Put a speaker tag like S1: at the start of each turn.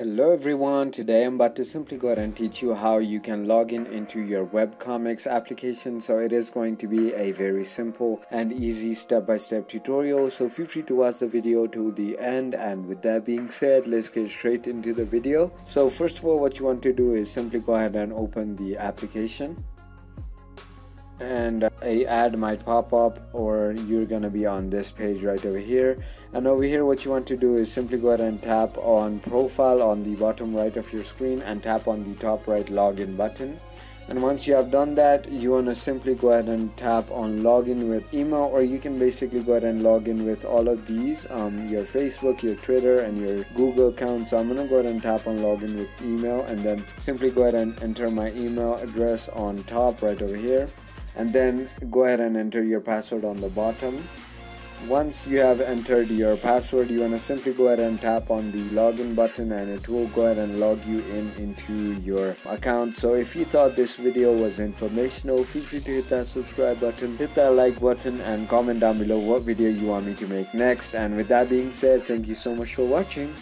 S1: Hello everyone, today I'm about to simply go ahead and teach you how you can log in into your webcomics application. So it is going to be a very simple and easy step-by-step -step tutorial. So feel free to watch the video to the end and with that being said, let's get straight into the video. So first of all, what you want to do is simply go ahead and open the application and a ad might pop up or you're gonna be on this page right over here. And over here what you want to do is simply go ahead and tap on profile on the bottom right of your screen and tap on the top right login button. And once you have done that you want to simply go ahead and tap on login with email or you can basically go ahead and log in with all of these um, your Facebook your Twitter and your Google account. So I'm gonna go ahead and tap on login with email and then simply go ahead and enter my email address on top right over here and then go ahead and enter your password on the bottom. Once you have entered your password you want to simply go ahead and tap on the login button and it will go ahead and log you in into your account. So if you thought this video was informational feel free to hit that subscribe button hit that like button and comment down below what video you want me to make next. And with that being said thank you so much for watching